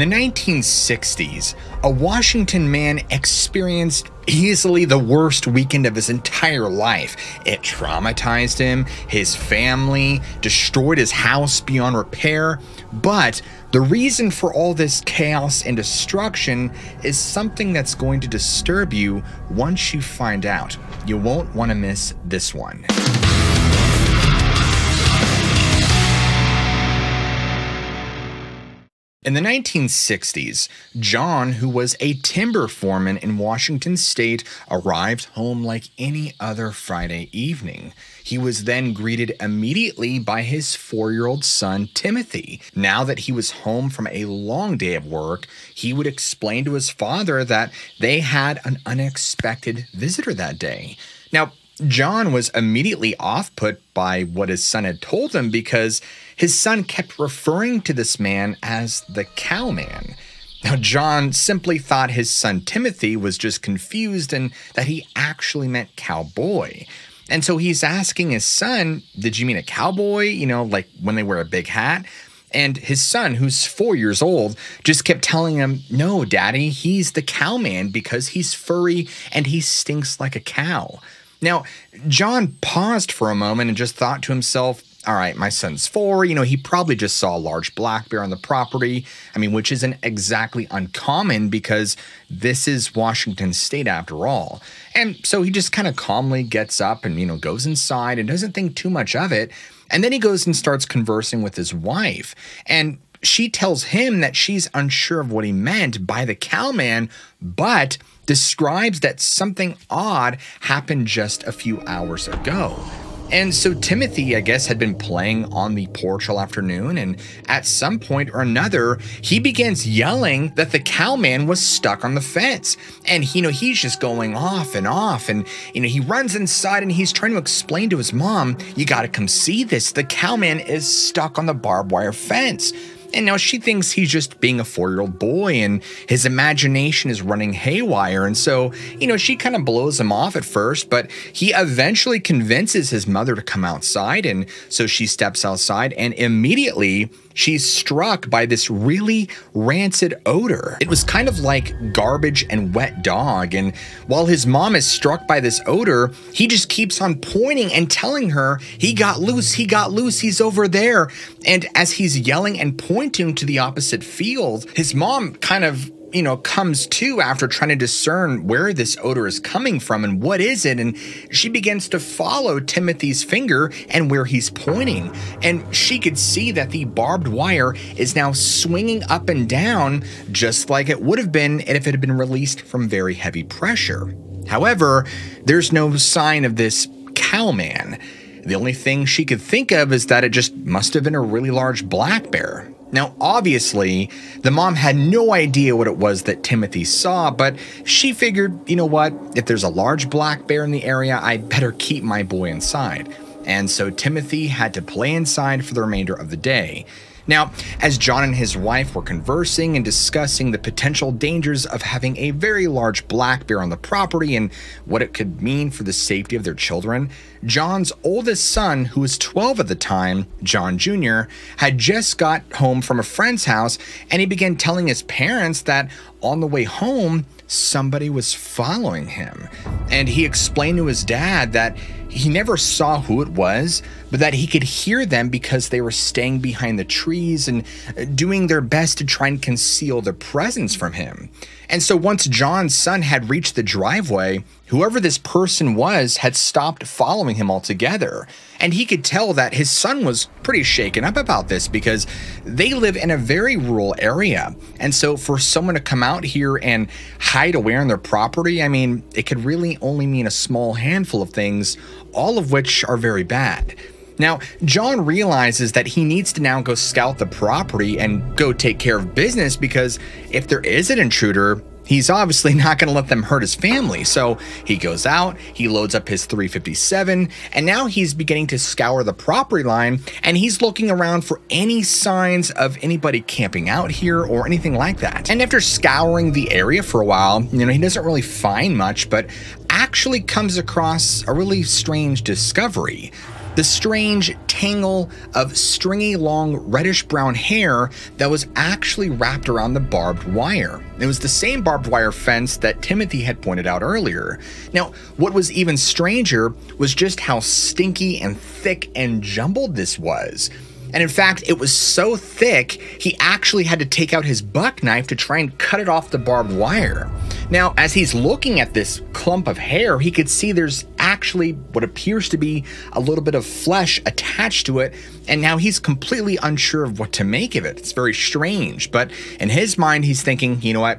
In the 1960s, a Washington man experienced easily the worst weekend of his entire life. It traumatized him, his family, destroyed his house beyond repair. But the reason for all this chaos and destruction is something that's going to disturb you once you find out. You won't want to miss this one. In the 1960s, John, who was a timber foreman in Washington state, arrived home like any other Friday evening. He was then greeted immediately by his four year old son, Timothy. Now that he was home from a long day of work, he would explain to his father that they had an unexpected visitor that day. Now, John was immediately off put by what his son had told him because his son kept referring to this man as the cowman. Now, John simply thought his son Timothy was just confused and that he actually meant cowboy. And so he's asking his son, Did you mean a cowboy? You know, like when they wear a big hat? And his son, who's four years old, just kept telling him, No, daddy, he's the cowman because he's furry and he stinks like a cow. Now, John paused for a moment and just thought to himself, all right, my son's four. You know, he probably just saw a large black bear on the property. I mean, which isn't exactly uncommon because this is Washington state after all. And so he just kind of calmly gets up and, you know, goes inside and doesn't think too much of it. And then he goes and starts conversing with his wife. And she tells him that she's unsure of what he meant by the cowman, but describes that something odd happened just a few hours ago. And so Timothy, I guess, had been playing on the porch all afternoon, and at some point or another, he begins yelling that the cowman was stuck on the fence. And you know, he's just going off and off, and you know, he runs inside and he's trying to explain to his mom, you gotta come see this. The cowman is stuck on the barbed wire fence. And now she thinks he's just being a four year old boy and his imagination is running haywire. And so, you know, she kind of blows him off at first, but he eventually convinces his mother to come outside. And so she steps outside and immediately she's struck by this really rancid odor. It was kind of like garbage and wet dog. And while his mom is struck by this odor, he just keeps on pointing and telling her, he got loose, he got loose, he's over there. And as he's yelling and pointing to the opposite field, his mom kind of you know, comes to after trying to discern where this odor is coming from and what is it. And she begins to follow Timothy's finger and where he's pointing. And she could see that the barbed wire is now swinging up and down, just like it would have been if it had been released from very heavy pressure. However, there's no sign of this cowman. The only thing she could think of is that it just must have been a really large black bear. Now, obviously, the mom had no idea what it was that Timothy saw, but she figured, you know what, if there's a large black bear in the area, I'd better keep my boy inside. And so Timothy had to play inside for the remainder of the day. Now, as John and his wife were conversing and discussing the potential dangers of having a very large black bear on the property and what it could mean for the safety of their children, John's oldest son, who was 12 at the time, John Jr., had just got home from a friend's house and he began telling his parents that on the way home, somebody was following him. And he explained to his dad that he never saw who it was, but that he could hear them because they were staying behind the trees and uh, doing their best to try and conceal their presence from him. And so once John's son had reached the driveway, whoever this person was had stopped following him altogether. And he could tell that his son was pretty shaken up about this because they live in a very rural area. And so for someone to come out here and hide away on their property, I mean, it could really only mean a small handful of things, all of which are very bad. Now, John realizes that he needs to now go scout the property and go take care of business because if there is an intruder, he's obviously not going to let them hurt his family. So he goes out, he loads up his 357, and now he's beginning to scour the property line and he's looking around for any signs of anybody camping out here or anything like that. And after scouring the area for a while, you know, he doesn't really find much, but actually comes across a really strange discovery. The strange tangle of stringy, long, reddish brown hair that was actually wrapped around the barbed wire. It was the same barbed wire fence that Timothy had pointed out earlier. Now, what was even stranger was just how stinky and thick and jumbled this was. And in fact, it was so thick, he actually had to take out his buck knife to try and cut it off the barbed wire. Now, as he's looking at this clump of hair, he could see there's actually what appears to be a little bit of flesh attached to it, and now he's completely unsure of what to make of it. It's very strange, but in his mind, he's thinking, you know what?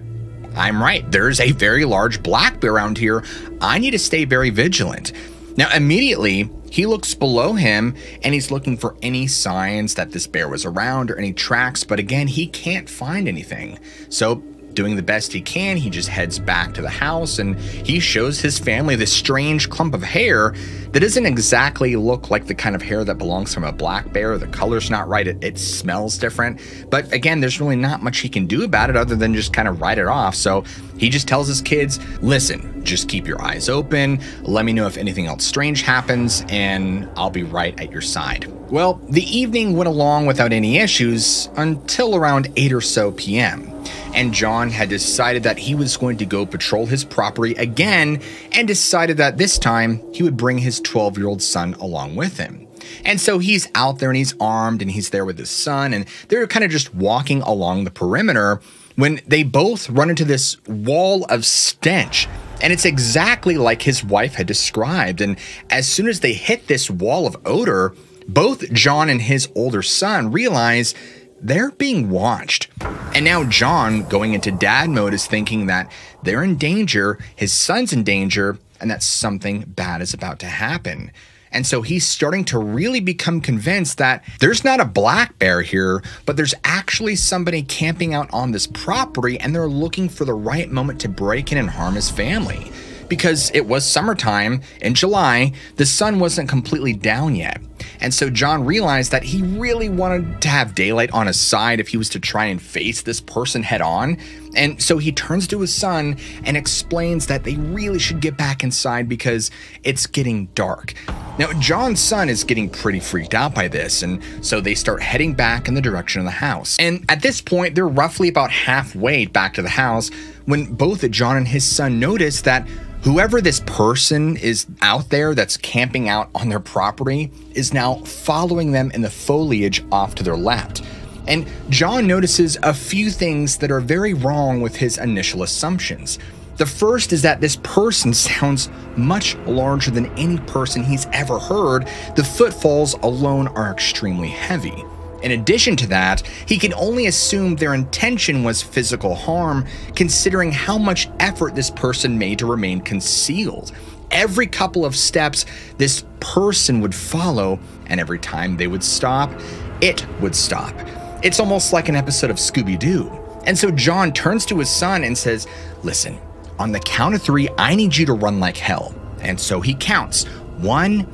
I'm right. There's a very large black bear around here. I need to stay very vigilant. Now, immediately, he looks below him and he's looking for any signs that this bear was around or any tracks, but again, he can't find anything. So Doing the best he can, he just heads back to the house and he shows his family this strange clump of hair that doesn't exactly look like the kind of hair that belongs from a black bear. The color's not right, it, it smells different. But again, there's really not much he can do about it other than just kind of write it off. So he just tells his kids, listen, just keep your eyes open, let me know if anything else strange happens, and I'll be right at your side. Well, the evening went along without any issues until around 8 or so p.m and John had decided that he was going to go patrol his property again and decided that this time he would bring his 12 year old son along with him. And so he's out there and he's armed and he's there with his son, and they're kind of just walking along the perimeter when they both run into this wall of stench. And it's exactly like his wife had described. And as soon as they hit this wall of odor, both John and his older son realize they're being watched. And now John, going into dad mode, is thinking that they're in danger, his son's in danger, and that something bad is about to happen. And so he's starting to really become convinced that there's not a black bear here, but there's actually somebody camping out on this property and they're looking for the right moment to break in and harm his family. Because it was summertime in July, the sun wasn't completely down yet. And so John realized that he really wanted to have daylight on his side if he was to try and face this person head on. And so he turns to his son and explains that they really should get back inside because it's getting dark. Now, John's son is getting pretty freaked out by this, and so they start heading back in the direction of the house. And at this point, they're roughly about halfway back to the house when both John and his son notice that Whoever this person is out there that's camping out on their property is now following them in the foliage off to their left. And John notices a few things that are very wrong with his initial assumptions. The first is that this person sounds much larger than any person he's ever heard. The footfalls alone are extremely heavy. In addition to that, he can only assume their intention was physical harm, considering how much effort this person made to remain concealed. Every couple of steps, this person would follow, and every time they would stop, it would stop. It's almost like an episode of Scooby Doo. And so John turns to his son and says, Listen, on the count of three, I need you to run like hell. And so he counts one,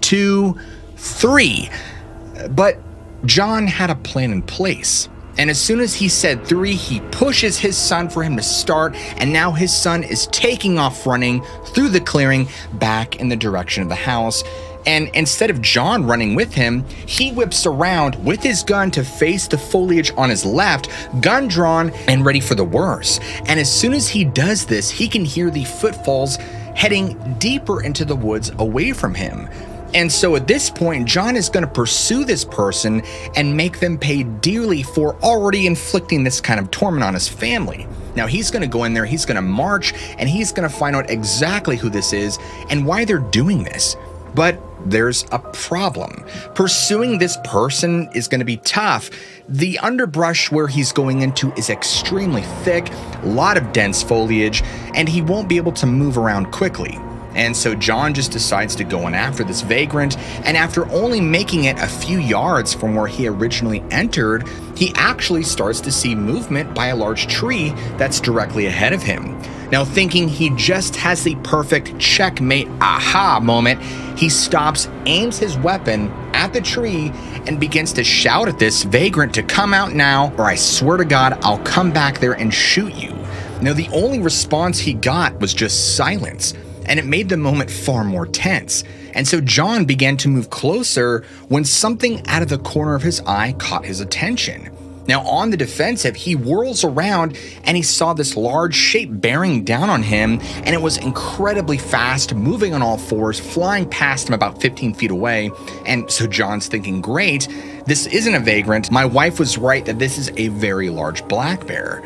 two, three. But John had a plan in place. And as soon as he said three, he pushes his son for him to start, and now his son is taking off running through the clearing back in the direction of the house. And instead of John running with him, he whips around with his gun to face the foliage on his left, gun drawn and ready for the worst. And as soon as he does this, he can hear the footfalls heading deeper into the woods away from him. And so at this point, John is going to pursue this person and make them pay dearly for already inflicting this kind of torment on his family. Now he's going to go in there, he's going to march, and he's going to find out exactly who this is and why they're doing this. But there's a problem. Pursuing this person is going to be tough. The underbrush where he's going into is extremely thick, a lot of dense foliage, and he won't be able to move around quickly. And so John just decides to go in after this vagrant, and after only making it a few yards from where he originally entered, he actually starts to see movement by a large tree that's directly ahead of him. Now, thinking he just has the perfect checkmate aha moment, he stops, aims his weapon at the tree, and begins to shout at this vagrant to come out now, or I swear to God, I'll come back there and shoot you. Now, the only response he got was just silence. And it made the moment far more tense. And so John began to move closer when something out of the corner of his eye caught his attention. Now, on the defensive, he whirls around and he saw this large shape bearing down on him, and it was incredibly fast, moving on all fours, flying past him about 15 feet away. And so John's thinking, great, this isn't a vagrant. My wife was right that this is a very large black bear.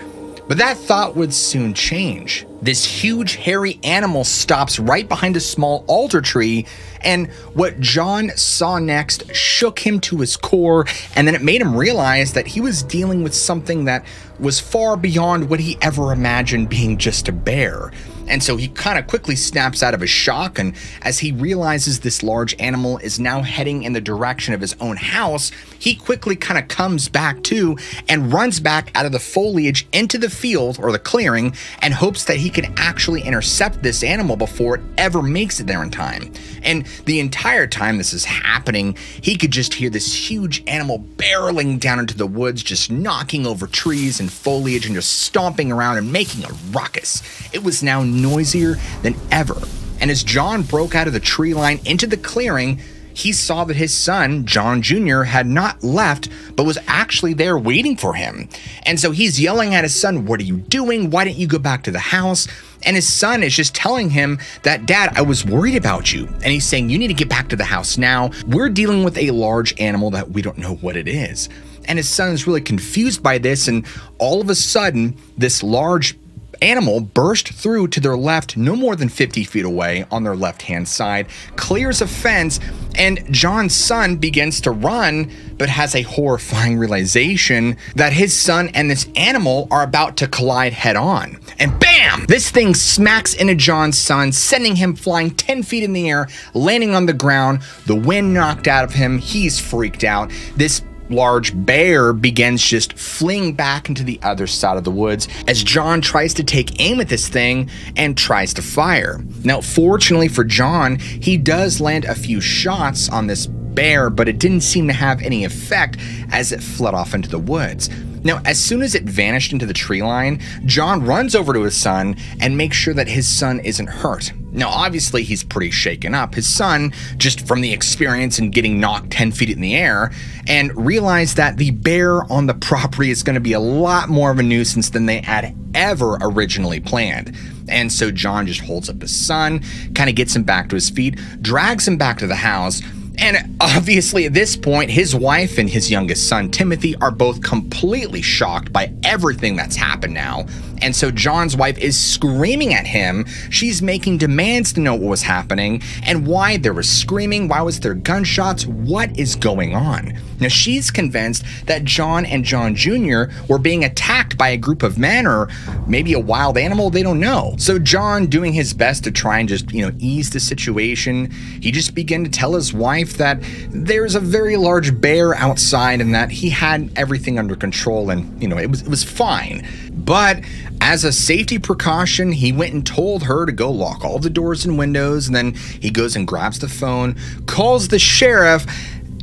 But that thought would soon change. This huge hairy animal stops right behind a small alder tree, and what John saw next shook him to his core, and then it made him realize that he was dealing with something that was far beyond what he ever imagined being just a bear. And so he kind of quickly snaps out of his shock, and as he realizes this large animal is now heading in the direction of his own house, he quickly kind of comes back to and runs back out of the foliage into the field or the clearing and hopes that he can actually intercept this animal before it ever makes it there in time. And the entire time this is happening, he could just hear this huge animal barreling down into the woods, just knocking over trees and foliage and just stomping around and making a ruckus. It was now noisier than ever. And as John broke out of the tree line into the clearing, he saw that his son, John Jr., had not left, but was actually there waiting for him. And so he's yelling at his son, What are you doing? Why didn't you go back to the house? And his son is just telling him that, Dad, I was worried about you. And he's saying, You need to get back to the house now. We're dealing with a large animal that we don't know what it is. And his son is really confused by this. And all of a sudden, this large animal burst through to their left, no more than 50 feet away on their left hand side, clears a fence, and John's son begins to run, but has a horrifying realization that his son and this animal are about to collide head on. And bam! This thing smacks into John's son, sending him flying 10 feet in the air, landing on the ground, the wind knocked out of him. He's freaked out. This large bear begins just fleeing back into the other side of the woods as John tries to take aim at this thing and tries to fire. Now, fortunately for John, he does land a few shots on this bear, but it didn't seem to have any effect as it fled off into the woods. Now, as soon as it vanished into the tree line, John runs over to his son and makes sure that his son isn't hurt. Now, obviously, he's pretty shaken up. His son, just from the experience and getting knocked 10 feet in the air, and realized that the bear on the property is going to be a lot more of a nuisance than they had ever originally planned. And so John just holds up his son, kind of gets him back to his feet, drags him back to the house, and obviously, at this point, his wife and his youngest son, Timothy, are both completely shocked by everything that's happened now. And so John's wife is screaming at him. She's making demands to know what was happening and why there was screaming, why was there gunshots, what is going on. Now she's convinced that John and John Jr. were being attacked by a group of men or maybe a wild animal, they don't know. So John doing his best to try and just, you know, ease the situation, he just began to tell his wife that there's a very large bear outside and that he had everything under control and, you know, it was it was fine. But as a safety precaution, he went and told her to go lock all the doors and windows, and then he goes and grabs the phone, calls the sheriff,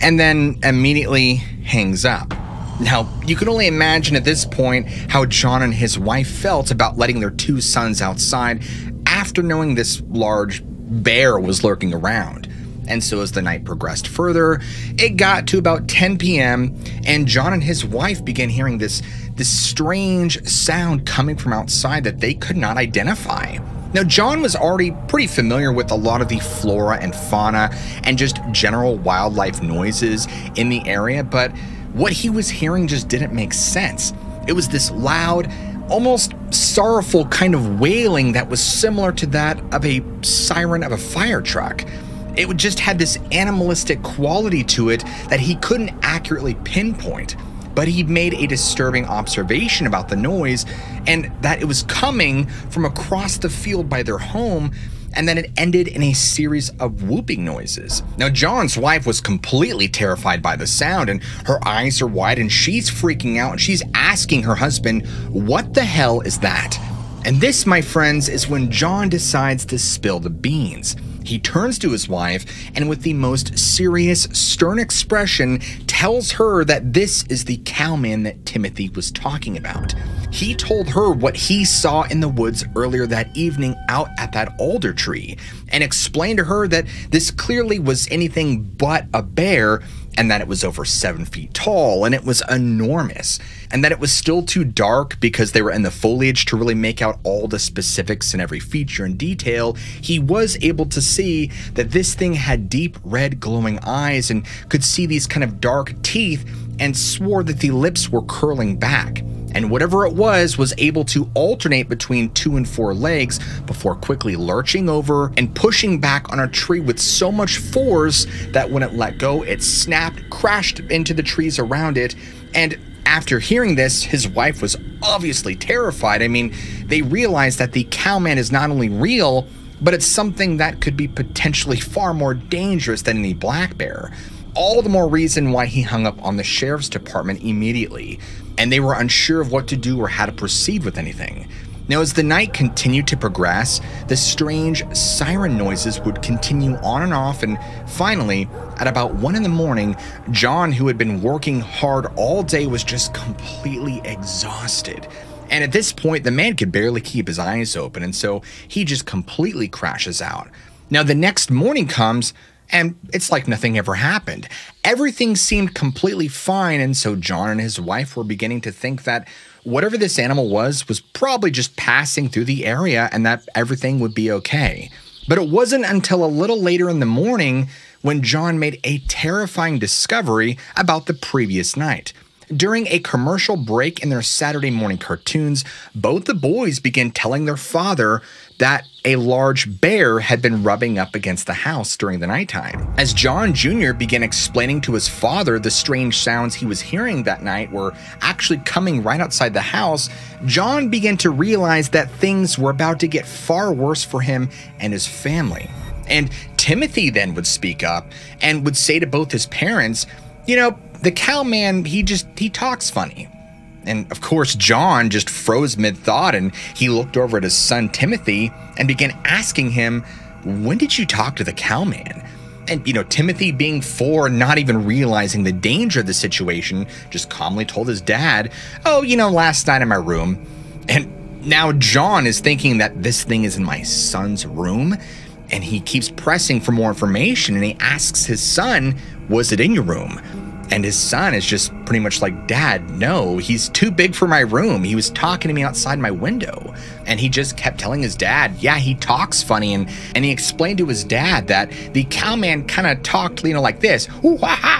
and then immediately hangs up. Now, you can only imagine at this point how John and his wife felt about letting their two sons outside after knowing this large bear was lurking around. And so, as the night progressed further, it got to about 10 p.m., and John and his wife began hearing this this strange sound coming from outside that they could not identify. Now, John was already pretty familiar with a lot of the flora and fauna and just general wildlife noises in the area, but what he was hearing just didn't make sense. It was this loud, almost sorrowful kind of wailing that was similar to that of a siren of a fire truck. It would just had this animalistic quality to it that he couldn't accurately pinpoint but he made a disturbing observation about the noise and that it was coming from across the field by their home and then it ended in a series of whooping noises. Now, John's wife was completely terrified by the sound, and her eyes are wide, and she's freaking out, and she's asking her husband, What the hell is that? And this, my friends, is when John decides to spill the beans. He turns to his wife and, with the most serious, stern expression, tells her that this is the cowman that Timothy was talking about. he told her what he saw in the woods earlier that evening out at that alder tree and explained to her that this clearly was anything but a bear and that it was over seven feet tall and it was enormous, and that it was still too dark because they were in the foliage to really make out all the specifics and every feature and detail. He was able to see that this thing had deep red glowing eyes and could see these kind of dark teeth and swore that the lips were curling back and whatever it was was able to alternate between two and four legs before quickly lurching over and pushing back on a tree with so much force that when it let go, it snapped, crashed into the trees around it, and after hearing this, his wife was obviously terrified. I mean, they realized that the cowman is not only real, but it's something that could be potentially far more dangerous than any black bear. All the more reason why he hung up on the sheriff's department immediately and they were unsure of what to do or how to proceed with anything. Now, as the night continued to progress, the strange siren noises would continue on and off, and finally, at about 1 in the morning, John, who had been working hard all day, was just completely exhausted. And at this point, the man could barely keep his eyes open, and so he just completely crashes out. Now, the next morning comes, and it's like nothing ever happened. Everything seemed completely fine, and so John and his wife were beginning to think that whatever this animal was was probably just passing through the area and that everything would be okay. But it wasn't until a little later in the morning when John made a terrifying discovery about the previous night. During a commercial break in their Saturday morning cartoons, both the boys began telling their father that a large bear had been rubbing up against the house during the nighttime. As John Jr. began explaining to his father the strange sounds he was hearing that night were actually coming right outside the house, John began to realize that things were about to get far worse for him and his family. And Timothy then would speak up and would say to both his parents, You know, the cowman, he just, he talks funny. And of course, John just froze mid thought and he looked over at his son Timothy and began asking him, When did you talk to the cowman? And, you know, Timothy, being four, not even realizing the danger of the situation, just calmly told his dad, Oh, you know, last night in my room. And now John is thinking that this thing is in my son's room. And he keeps pressing for more information and he asks his son, Was it in your room? And his son is just pretty much like, Dad, no, he's too big for my room. He was talking to me outside my window. And he just kept telling his dad, yeah, he talks funny. And, and he explained to his dad that the cowman kind of talked, you know, like this, ooh,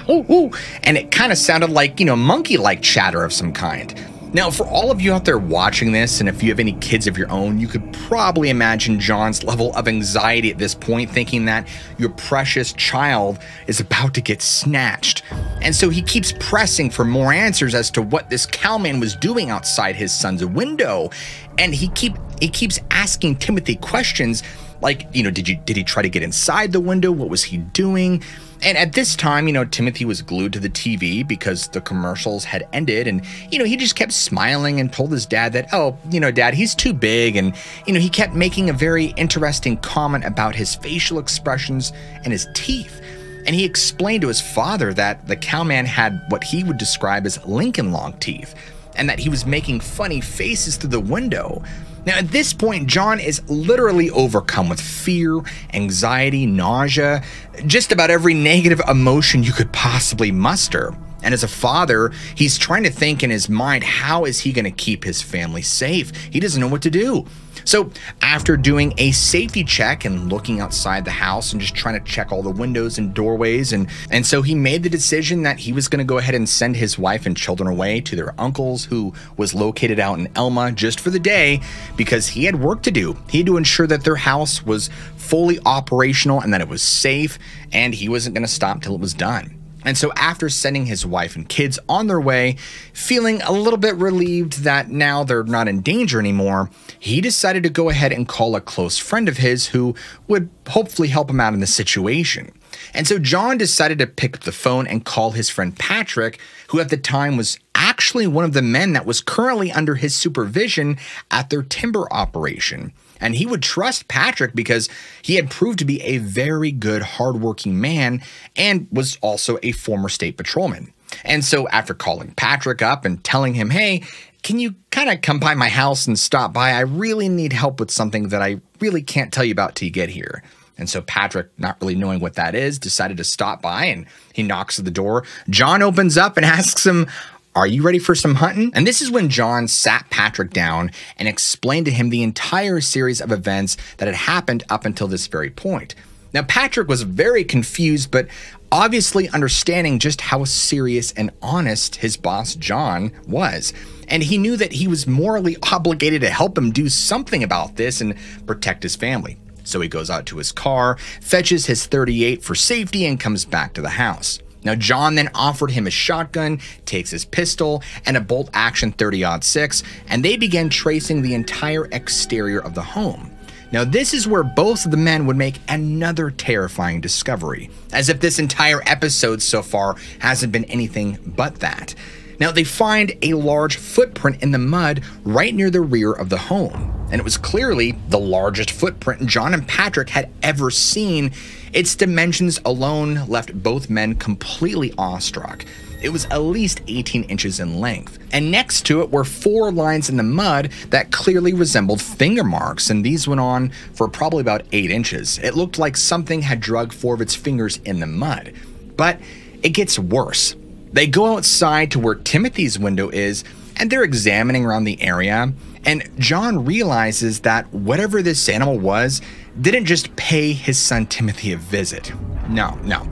ooh, ooh. and it kind of sounded like, you know, monkey like chatter of some kind. Now, for all of you out there watching this, and if you have any kids of your own, you could probably imagine John's level of anxiety at this point, thinking that your precious child is about to get snatched. And so he keeps pressing for more answers as to what this cowman was doing outside his son's window. And he keep he keeps asking Timothy questions like, you know, did you did he try to get inside the window? What was he doing? And at this time, you know, Timothy was glued to the TV because the commercials had ended. And, you know, he just kept smiling and told his dad that, oh, you know, dad, he's too big. And, you know, he kept making a very interesting comment about his facial expressions and his teeth. And he explained to his father that the cowman had what he would describe as Lincoln long teeth and that he was making funny faces through the window. Now, at this point, John is literally overcome with fear, anxiety, nausea, just about every negative emotion you could possibly muster. And as a father, he's trying to think in his mind how is he going to keep his family safe? He doesn't know what to do. So, after doing a safety check and looking outside the house and just trying to check all the windows and doorways, and, and so he made the decision that he was going to go ahead and send his wife and children away to their uncle's, who was located out in Elma just for the day because he had work to do. He had to ensure that their house was fully operational and that it was safe, and he wasn't going to stop till it was done. And so, after sending his wife and kids on their way, feeling a little bit relieved that now they're not in danger anymore, he decided to go ahead and call a close friend of his who would hopefully help him out in the situation. And so, John decided to pick up the phone and call his friend Patrick, who at the time was actually one of the men that was currently under his supervision at their timber operation and he would trust Patrick because he had proved to be a very good, hardworking man and was also a former state patrolman. And so, after calling Patrick up and telling him, hey, can you kind of come by my house and stop by? I really need help with something that I really can't tell you about till you get here. And so Patrick, not really knowing what that is, decided to stop by and he knocks at the door. John opens up and asks him, Are you ready for some hunting? And this is when John sat Patrick down and explained to him the entire series of events that had happened up until this very point. Now, Patrick was very confused, but obviously understanding just how serious and honest his boss, John, was. And he knew that he was morally obligated to help him do something about this and protect his family. So he goes out to his car, fetches his 38 for safety, and comes back to the house. Now, John then offered him a shotgun, takes his pistol, and a bolt action 30 6, and they began tracing the entire exterior of the home. Now, this is where both of the men would make another terrifying discovery, as if this entire episode so far hasn't been anything but that. Now, they find a large footprint in the mud right near the rear of the home, and it was clearly the largest footprint John and Patrick had ever seen. Its dimensions alone left both men completely awestruck. It was at least 18 inches in length. And next to it were four lines in the mud that clearly resembled finger marks, and these went on for probably about 8 inches. It looked like something had drug four of its fingers in the mud. But it gets worse. They go outside to where Timothy's window is, and they're examining around the area. And John realizes that whatever this animal was didn't just pay his son Timothy a visit. No, no.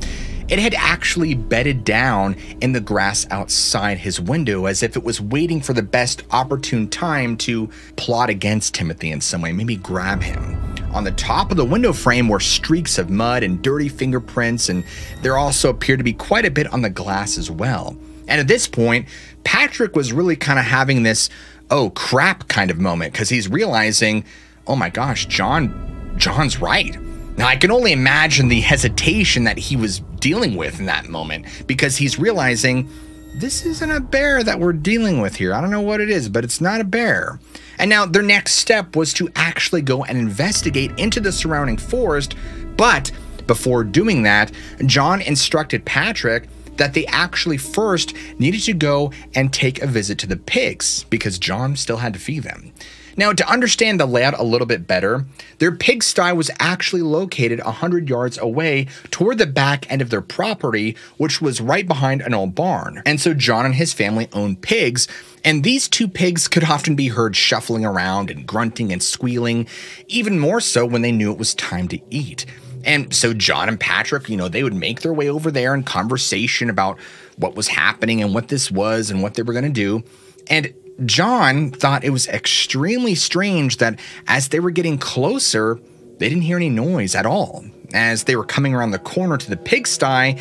It had actually bedded down in the grass outside his window as if it was waiting for the best opportune time to plot against Timothy in some way, maybe grab him. On the top of the window frame were streaks of mud and dirty fingerprints, and there also appeared to be quite a bit on the glass as well. And at this point, Patrick was really kind of having this oh crap kind of moment because he's realizing, oh my gosh, John, John's right. Now, I can only imagine the hesitation that he was dealing with in that moment because he's realizing this isn't a bear that we're dealing with here. I don't know what it is, but it's not a bear. And now their next step was to actually go and investigate into the surrounding forest. But before doing that, John instructed Patrick that they actually first needed to go and take a visit to the pigs because John still had to feed them. Now, to understand the layout a little bit better, their pigsty was actually located 100 yards away toward the back end of their property, which was right behind an old barn. And so John and his family owned pigs, and these two pigs could often be heard shuffling around and grunting and squealing, even more so when they knew it was time to eat. And so John and Patrick, you know, they would make their way over there in conversation about what was happening and what this was and what they were going to do. And John thought it was extremely strange that as they were getting closer, they didn't hear any noise at all. As they were coming around the corner to the pigsty,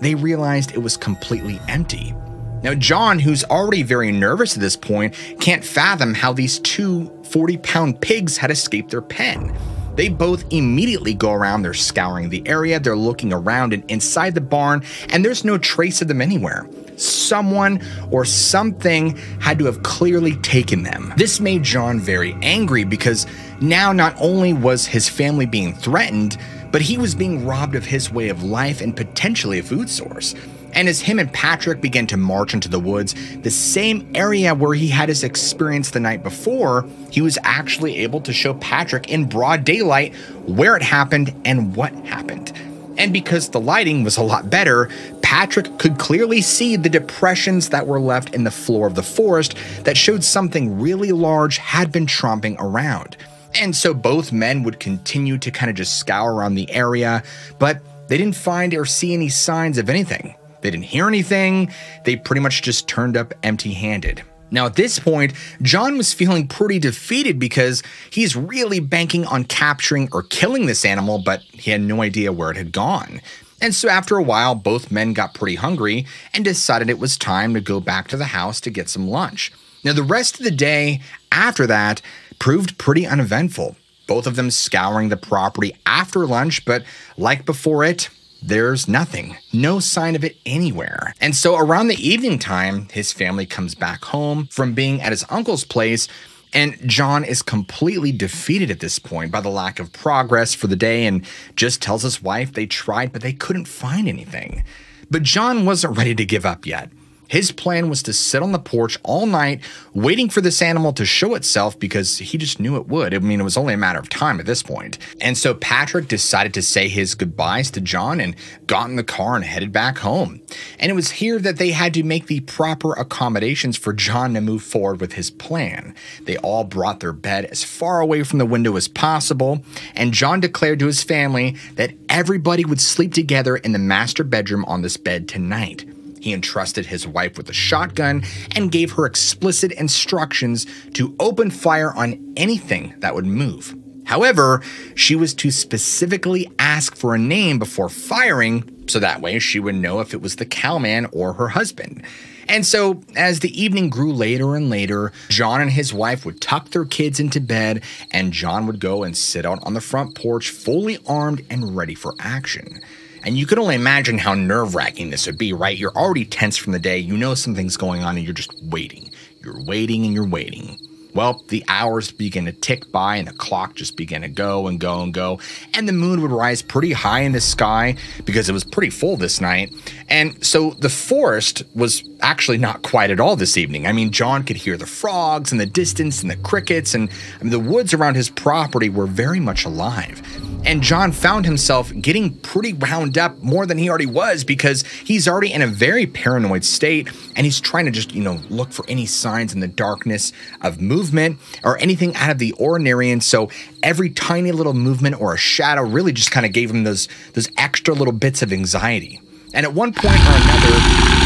they realized it was completely empty. Now, John, who's already very nervous at this point, can't fathom how these two 40 pound pigs had escaped their pen. They both immediately go around, they're scouring the area, they're looking around and inside the barn, and there's no trace of them anywhere someone or something had to have clearly taken them. This made John very angry because now not only was his family being threatened, but he was being robbed of his way of life and potentially a food source. And as him and Patrick began to march into the woods, the same area where he had his experience the night before, he was actually able to show Patrick in broad daylight where it happened and what happened. And because the lighting was a lot better, Patrick could clearly see the depressions that were left in the floor of the forest that showed something really large had been tromping around. And so both men would continue to kind of just scour around the area, but they didn't find or see any signs of anything. They didn't hear anything, they pretty much just turned up empty handed. Now, at this point, John was feeling pretty defeated because he's really banking on capturing or killing this animal, but he had no idea where it had gone. And so, after a while, both men got pretty hungry and decided it was time to go back to the house to get some lunch. Now, the rest of the day after that proved pretty uneventful. Both of them scouring the property after lunch, but like before it, there's nothing, no sign of it anywhere. And so around the evening time, his family comes back home from being at his uncle's place. And John is completely defeated at this point by the lack of progress for the day and just tells his wife they tried, but they couldn't find anything. But John wasn't ready to give up yet. His plan was to sit on the porch all night, waiting for this animal to show itself because he just knew it would. I mean, it was only a matter of time at this point. And so Patrick decided to say his goodbyes to John and got in the car and headed back home. And it was here that they had to make the proper accommodations for John to move forward with his plan. They all brought their bed as far away from the window as possible, and John declared to his family that everybody would sleep together in the master bedroom on this bed tonight. He entrusted his wife with a shotgun and gave her explicit instructions to open fire on anything that would move. However, she was to specifically ask for a name before firing, so that way she would know if it was the cowman or her husband. And so, as the evening grew later and later, John and his wife would tuck their kids into bed, and John would go and sit out on the front porch, fully armed and ready for action. And you can only imagine how nerve wracking this would be, right? You're already tense from the day, you know something's going on, and you're just waiting. You're waiting and you're waiting. Well, the hours began to tick by and the clock just began to go and go and go. And the moon would rise pretty high in the sky because it was pretty full this night. And so the forest was actually not quiet at all this evening. I mean, John could hear the frogs in the distance and the crickets, and I mean, the woods around his property were very much alive. And John found himself getting pretty wound up more than he already was because he's already in a very paranoid state and he's trying to just, you know, look for any signs in the darkness of movement or anything out of the ordinary. And so every tiny little movement or a shadow really just kind of gave him those those extra little bits of anxiety. And at one point or another,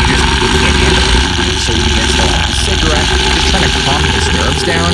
So he begins to light a cigarette, just trying to calm his nerves down.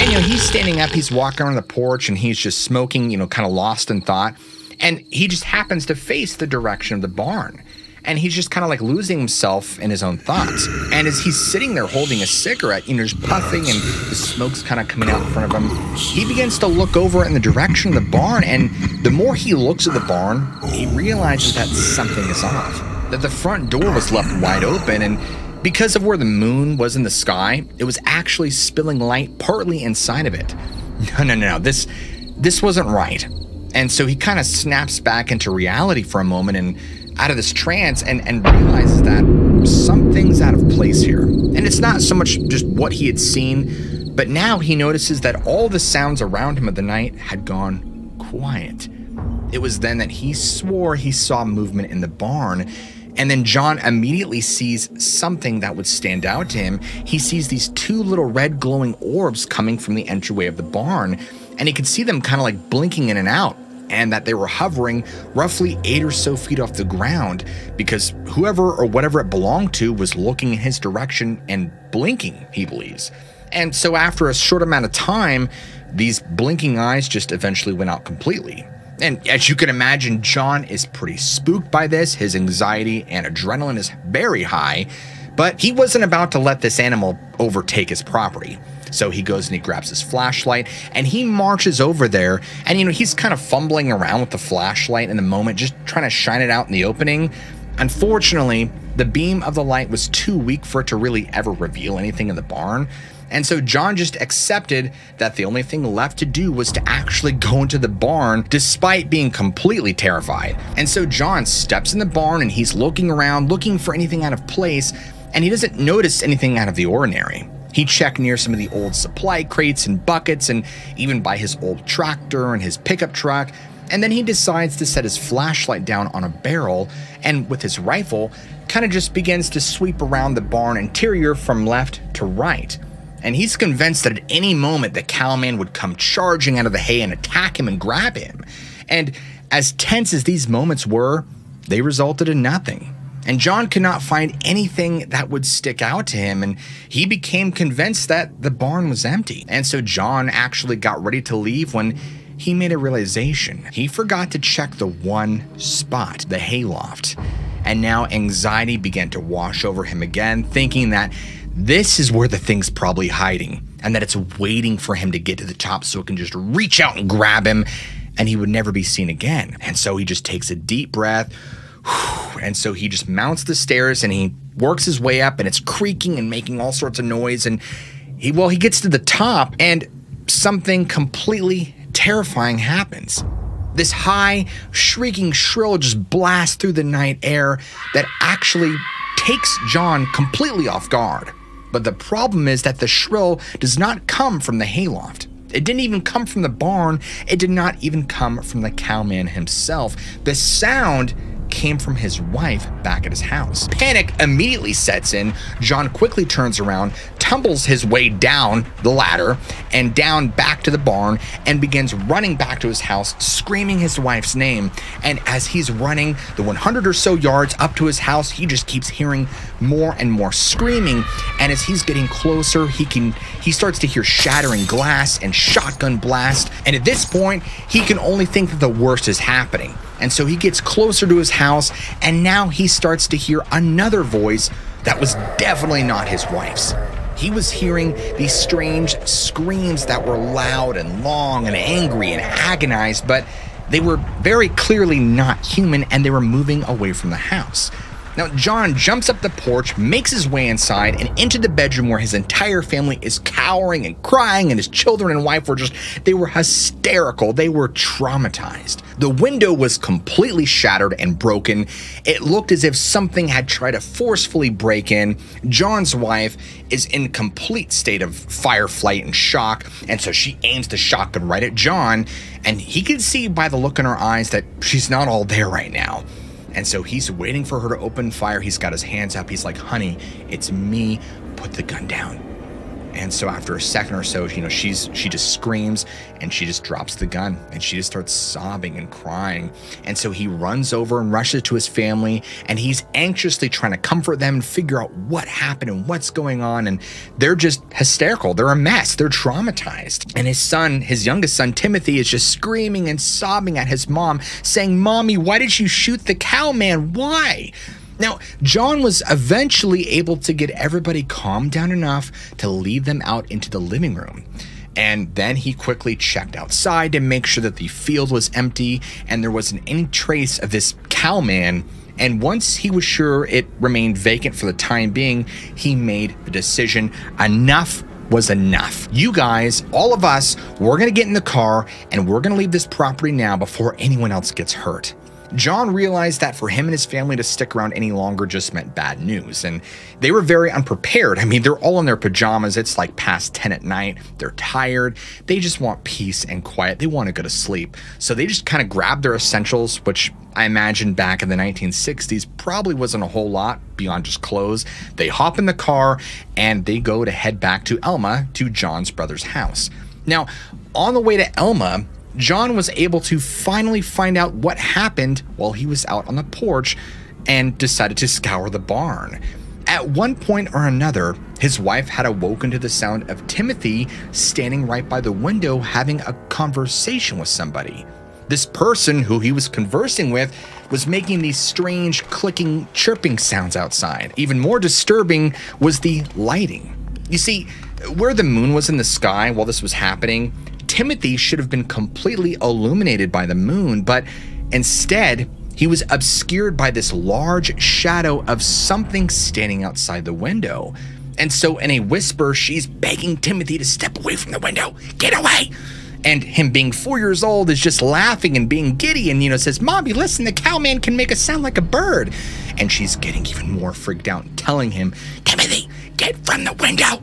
And, you know, he's standing up, he's walking around the porch, and he's just smoking, you know, kind of lost in thought. And he just happens to face the direction of the barn. And he's just kind of like losing himself in his own thoughts. And as he's sitting there holding a cigarette, you know, just puffing and the smoke's kind of coming out in front of him, he begins to look over in the direction of the barn. And the more he looks at the barn, he realizes that something is off. That the front door was left wide open and because of where the moon was in the sky, it was actually spilling light partly inside of it. No, no, no, no. This this wasn't right. And so he kind of snaps back into reality for a moment and out of this trance and, and realizes that something's out of place here. And it's not so much just what he had seen, but now he notices that all the sounds around him of the night had gone quiet. It was then that he swore he saw movement in the barn and then John immediately sees something that would stand out to him. He sees these two little red glowing orbs coming from the entryway of the barn, and he could see them kind of like blinking in and out, and that they were hovering roughly eight or so feet off the ground because whoever or whatever it belonged to was looking in his direction and blinking, he believes. And so, after a short amount of time, these blinking eyes just eventually went out completely. And as you can imagine, John is pretty spooked by this. His anxiety and adrenaline is very high, but he wasn't about to let this animal overtake his property. So he goes and he grabs his flashlight and he marches over there. And, you know, he's kind of fumbling around with the flashlight in the moment, just trying to shine it out in the opening. Unfortunately, the beam of the light was too weak for it to really ever reveal anything in the barn. And so John just accepted that the only thing left to do was to actually go into the barn despite being completely terrified. And so John steps in the barn and he's looking around, looking for anything out of place, and he doesn't notice anything out of the ordinary. He checked near some of the old supply crates and buckets, and even by his old tractor and his pickup truck. And then he decides to set his flashlight down on a barrel and, with his rifle, kind of just begins to sweep around the barn interior from left to right and he's convinced that at any moment the cowman would come charging out of the hay and attack him and grab him. And as tense as these moments were, they resulted in nothing. And John could not find anything that would stick out to him, and he became convinced that the barn was empty. And so John actually got ready to leave when he made a realization. He forgot to check the one spot, the hayloft. And now anxiety began to wash over him again, thinking that this is where the thing's probably hiding, and that it's waiting for him to get to the top so it can just reach out and grab him, and he would never be seen again. And so he just takes a deep breath, and so he just mounts the stairs and he works his way up, and it's creaking and making all sorts of noise. And he, well, he gets to the top, and something completely terrifying happens. This high, shrieking shrill just blasts through the night air that actually takes John completely off guard. But the problem is that the shrill does not come from the hayloft. It didn't even come from the barn. It did not even come from the cowman himself. The sound came from his wife back at his house. Panic immediately sets in. John quickly turns around, tumbles his way down the ladder and down back to the barn and begins running back to his house, screaming his wife's name. And as he's running the 100 or so yards up to his house, he just keeps hearing more and more screaming. And as he's getting closer, he can he starts to hear shattering glass and shotgun blast. And at this point, he can only think that the worst is happening. And so he gets closer to his house, and now he starts to hear another voice that was definitely not his wife's. He was hearing these strange screams that were loud and long and angry and agonized, but they were very clearly not human and they were moving away from the house. Now, John jumps up the porch, makes his way inside and into the bedroom where his entire family is cowering and crying, and his children and wife were just, they were hysterical. They were traumatized. The window was completely shattered and broken. It looked as if something had tried to forcefully break in. John's wife is in complete state of fire, flight, and shock, and so she aims the shotgun right at John, and he can see by the look in her eyes that she's not all there right now. And so he's waiting for her to open fire. He's got his hands up. He's like, honey, it's me. Put the gun down. And so after a second or so, you know, she's she just screams and she just drops the gun and she just starts sobbing and crying. And so he runs over and rushes to his family and he's anxiously trying to comfort them and figure out what happened and what's going on. And they're just hysterical. They're a mess. They're traumatized. And his son, his youngest son, Timothy, is just screaming and sobbing at his mom, saying, Mommy, why did you shoot the cowman? Why? Now, John was eventually able to get everybody calmed down enough to lead them out into the living room. And then he quickly checked outside to make sure that the field was empty and there wasn't any trace of this cowman. And once he was sure it remained vacant for the time being, he made the decision enough was enough. You guys, all of us, we're gonna get in the car and we're gonna leave this property now before anyone else gets hurt. John realized that for him and his family to stick around any longer just meant bad news, and they were very unprepared. I mean, they're all in their pajamas. It's like past 10 at night. They're tired. They just want peace and quiet. They want to go to sleep. So they just kind of grabbed their essentials, which I imagine back in the 1960s probably wasn't a whole lot beyond just clothes. They hop in the car and they go to head back to Elma to John's brother's house. Now, on the way to Elma, John was able to finally find out what happened while he was out on the porch and decided to scour the barn. At one point or another, his wife had awoken to the sound of Timothy standing right by the window having a conversation with somebody. This person who he was conversing with was making these strange clicking, chirping sounds outside. Even more disturbing was the lighting. You see, where the moon was in the sky while this was happening, Timothy should have been completely illuminated by the moon, but instead, he was obscured by this large shadow of something standing outside the window. And so, in a whisper, she's begging Timothy to step away from the window. Get away! And him being four years old is just laughing and being giddy and, you know, says, Mommy, listen, the cowman can make a sound like a bird. And she's getting even more freaked out, telling him, Timothy, get from the window.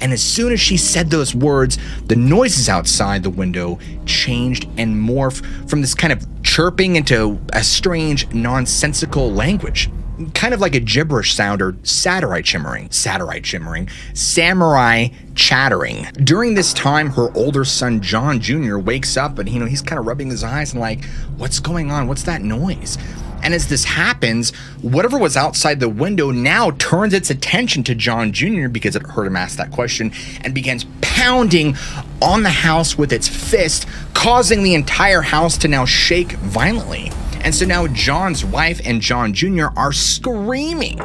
And as soon as she said those words, the noises outside the window changed and morphed from this kind of chirping into a strange, nonsensical language. Kind of like a gibberish sound or samurai chimmering, samurai chimmering, samurai chattering. During this time, her older son John Jr. wakes up and you know he's kind of rubbing his eyes and like, what's going on? What's that noise? And as this happens, whatever was outside the window now turns its attention to John Jr. because it heard him ask that question and begins pounding on the house with its fist, causing the entire house to now shake violently. And so now John's wife and John Jr. are screaming.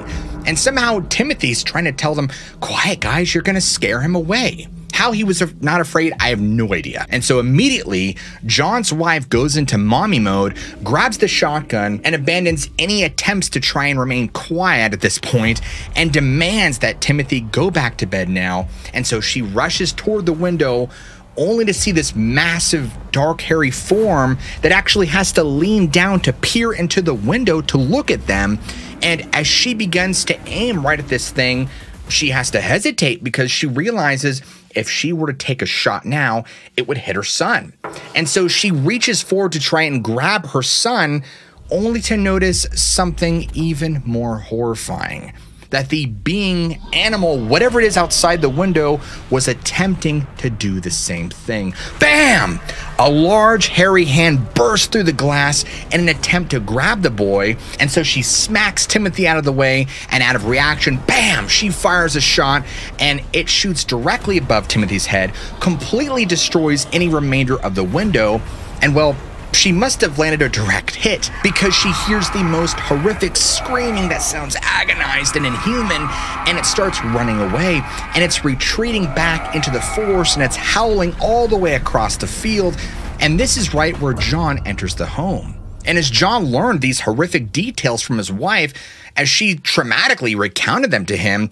And somehow Timothy's trying to tell them, Quiet, guys, you're going to scare him away. How he was not afraid, I have no idea. And so immediately, John's wife goes into mommy mode, grabs the shotgun, and abandons any attempts to try and remain quiet at this point, and demands that Timothy go back to bed now. And so she rushes toward the window only to see this massive, dark, hairy form that actually has to lean down to peer into the window to look at them. And as she begins to aim right at this thing, she has to hesitate because she realizes if she were to take a shot now, it would hit her son. And so she reaches forward to try and grab her son, only to notice something even more horrifying that the being animal, whatever it is outside the window, was attempting to do the same thing. Bam! A large, hairy hand bursts through the glass in an attempt to grab the boy, and so she smacks Timothy out of the way, and out of reaction, bam! She fires a shot, and it shoots directly above Timothy's head, completely destroys any remainder of the window, and well, she must have landed a direct hit because she hears the most horrific screaming that sounds agonized and inhuman, and it starts running away, and it's retreating back into the forest, and it's howling all the way across the field. And this is right where John enters the home. And as John learned these horrific details from his wife, as she traumatically recounted them to him,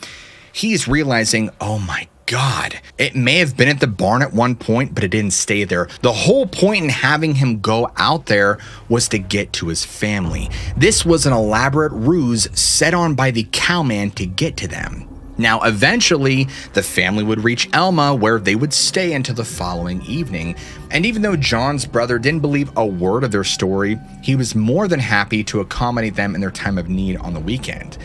he's realizing, oh my God. It may have been at the barn at one point, but it didn't stay there. The whole point in having him go out there was to get to his family. This was an elaborate ruse set on by the cowman to get to them. Now, eventually, the family would reach Elma, where they would stay until the following evening. And even though John's brother didn't believe a word of their story, he was more than happy to accommodate them in their time of need on the weekend.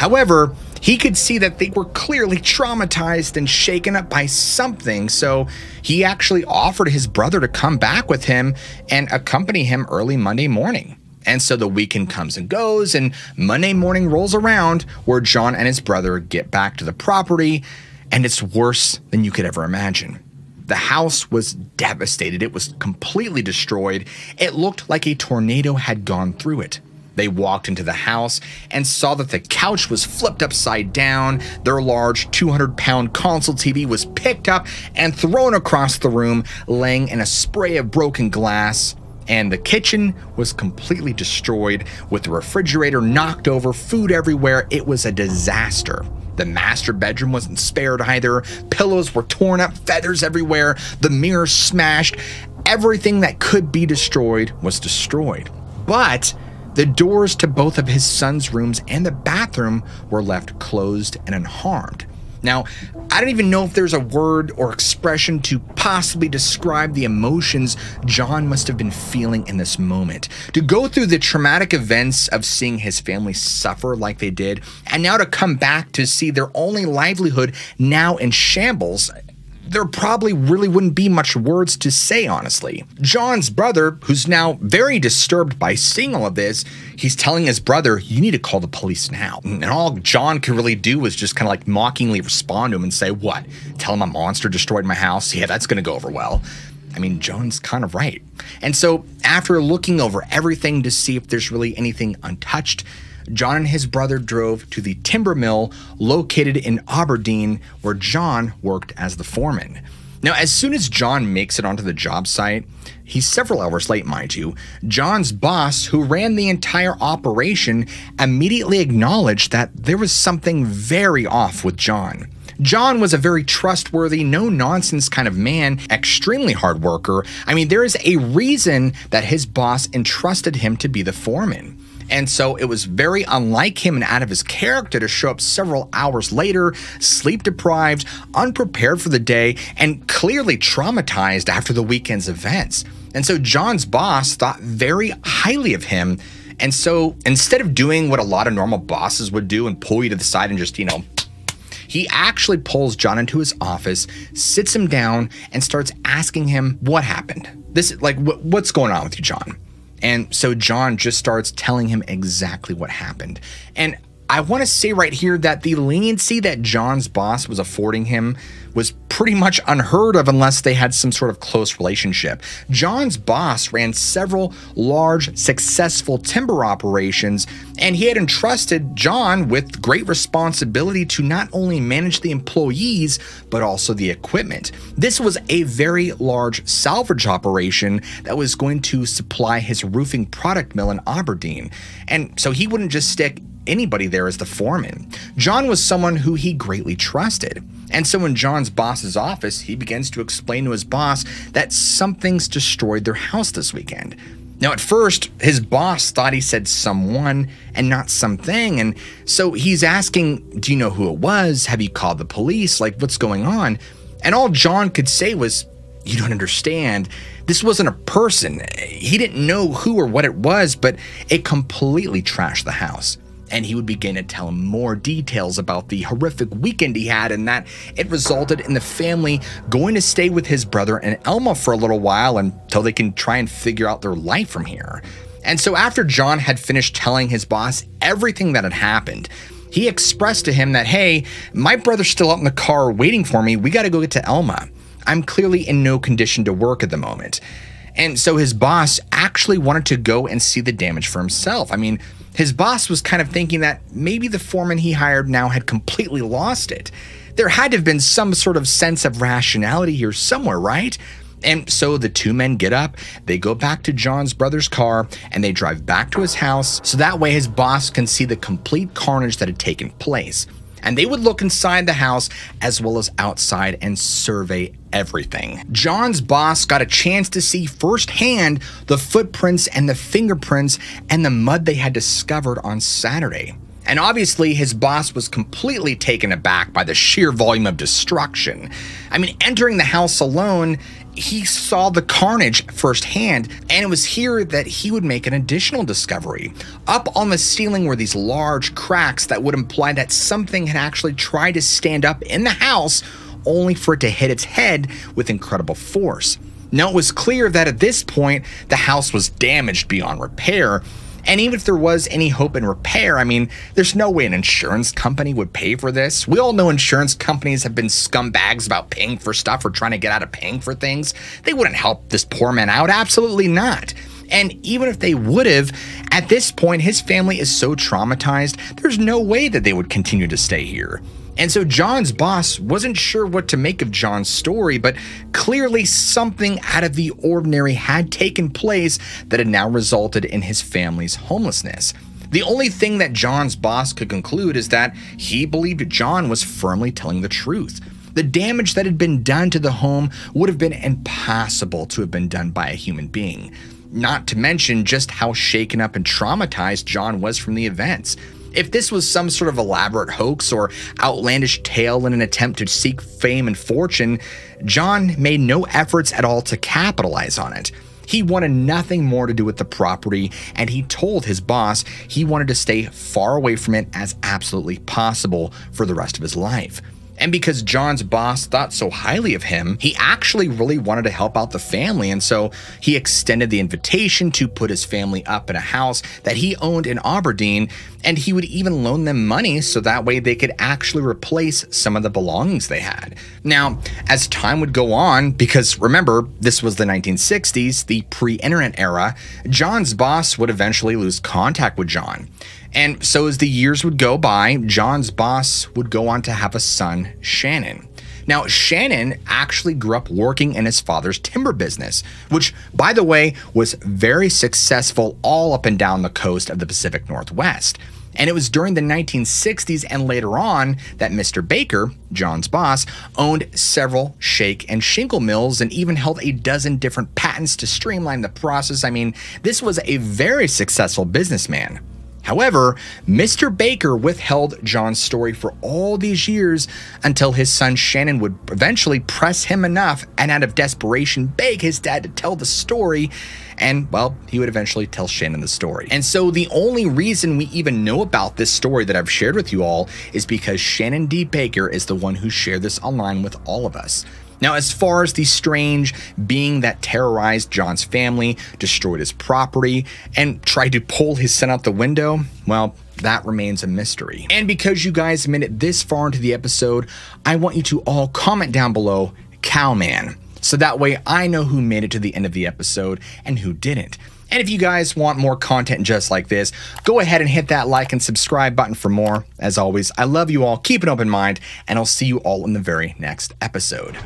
However, he could see that they were clearly traumatized and shaken up by something, so he actually offered his brother to come back with him and accompany him early Monday morning. And so the weekend comes and goes, and Monday morning rolls around where John and his brother get back to the property, and it's worse than you could ever imagine. The house was devastated, it was completely destroyed. It looked like a tornado had gone through it. They walked into the house and saw that the couch was flipped upside down. Their large 200 pound console TV was picked up and thrown across the room, laying in a spray of broken glass. And the kitchen was completely destroyed, with the refrigerator knocked over, food everywhere. It was a disaster. The master bedroom wasn't spared either. Pillows were torn up, feathers everywhere, the mirror smashed. Everything that could be destroyed was destroyed. But the doors to both of his son's rooms and the bathroom were left closed and unharmed. Now, I don't even know if there's a word or expression to possibly describe the emotions John must have been feeling in this moment. To go through the traumatic events of seeing his family suffer like they did, and now to come back to see their only livelihood now in shambles, there probably really wouldn't be much words to say, honestly. John's brother, who's now very disturbed by seeing all of this, he's telling his brother, You need to call the police now. And all John could really do was just kind of like mockingly respond to him and say, What? Tell him a monster destroyed my house? Yeah, that's going to go over well. I mean, John's kind of right. And so, after looking over everything to see if there's really anything untouched, John and his brother drove to the timber mill located in Aberdeen, where John worked as the foreman. Now, as soon as John makes it onto the job site, he's several hours late, mind you. John's boss, who ran the entire operation, immediately acknowledged that there was something very off with John. John was a very trustworthy, no nonsense kind of man, extremely hard worker. I mean, there is a reason that his boss entrusted him to be the foreman. And so it was very unlike him and out of his character to show up several hours later, sleep deprived, unprepared for the day, and clearly traumatized after the weekend's events. And so John's boss thought very highly of him. And so instead of doing what a lot of normal bosses would do and pull you to the side and just, you know, he actually pulls John into his office, sits him down, and starts asking him what happened. This, is like, what's going on with you, John? And so John just starts telling him exactly what happened. And I want to say right here that the leniency that John's boss was affording him was pretty much unheard of unless they had some sort of close relationship. John's boss ran several large, successful timber operations, and he had entrusted John with great responsibility to not only manage the employees, but also the equipment. This was a very large salvage operation that was going to supply his roofing product mill in Aberdeen. And so he wouldn't just stick anybody there as the foreman. John was someone who he greatly trusted. And so in John's boss's office, he begins to explain to his boss that something's destroyed their house this weekend. Now, at first, his boss thought he said someone and not something. And so he's asking, Do you know who it was? Have you called the police? Like, what's going on? And all John could say was, You don't understand. This wasn't a person. He didn't know who or what it was, but it completely trashed the house and he would begin to tell him more details about the horrific weekend he had and that it resulted in the family going to stay with his brother and Elma for a little while until they can try and figure out their life from here. And so after John had finished telling his boss everything that had happened, he expressed to him that, hey, my brother's still out in the car waiting for me. We got to go get to Elma. I'm clearly in no condition to work at the moment. And so his boss actually wanted to go and see the damage for himself. I mean, his boss was kind of thinking that maybe the foreman he hired now had completely lost it. There had to have been some sort of sense of rationality here somewhere, right? And so the two men get up, they go back to John's brother's car, and they drive back to his house so that way his boss can see the complete carnage that had taken place and they would look inside the house as well as outside and survey everything. John's boss got a chance to see firsthand the footprints and the fingerprints and the mud they had discovered on Saturday. And obviously, his boss was completely taken aback by the sheer volume of destruction. I mean, entering the house alone, he saw the carnage firsthand, and it was here that he would make an additional discovery. Up on the ceiling were these large cracks that would imply that something had actually tried to stand up in the house, only for it to hit its head with incredible force. Now, it was clear that at this point, the house was damaged beyond repair, and even if there was any hope in repair, I mean, there's no way an insurance company would pay for this. We all know insurance companies have been scumbags about paying for stuff or trying to get out of paying for things. They wouldn't help this poor man out. Absolutely not. And even if they would have, at this point, his family is so traumatized, there's no way that they would continue to stay here. And so John's boss wasn't sure what to make of John's story, but clearly something out of the ordinary had taken place that had now resulted in his family's homelessness. The only thing that John's boss could conclude is that he believed John was firmly telling the truth. The damage that had been done to the home would have been impossible to have been done by a human being. Not to mention just how shaken up and traumatized John was from the events. If this was some sort of elaborate hoax or outlandish tale in an attempt to seek fame and fortune, John made no efforts at all to capitalize on it. He wanted nothing more to do with the property, and he told his boss he wanted to stay far away from it as absolutely possible for the rest of his life. And because John's boss thought so highly of him, he actually really wanted to help out the family. And so he extended the invitation to put his family up in a house that he owned in Aberdeen. And he would even loan them money so that way they could actually replace some of the belongings they had. Now, as time would go on, because remember, this was the 1960s, the pre internet era, John's boss would eventually lose contact with John. And so as the years would go by, John's boss would go on to have a son, Shannon. Now, Shannon actually grew up working in his father's timber business, which, by the way, was very successful all up and down the coast of the Pacific Northwest. And it was during the 1960s and later on that Mr. Baker, John's boss, owned several shake and shingle mills and even held a dozen different patents to streamline the process. I mean, this was a very successful businessman. However, Mr. Baker withheld John's story for all these years until his son Shannon would eventually press him enough and, out of desperation, beg his dad to tell the story. And, well, he would eventually tell Shannon the story. And so, the only reason we even know about this story that I've shared with you all is because Shannon D. Baker is the one who shared this online with all of us. Now, as far as the strange being that terrorized John's family, destroyed his property, and tried to pull his son out the window, well, that remains a mystery. And because you guys made it this far into the episode, I want you to all comment down below, Cowman. So that way I know who made it to the end of the episode and who didn't. And if you guys want more content just like this, go ahead and hit that like and subscribe button for more. As always, I love you all, keep an open mind, and I'll see you all in the very next episode.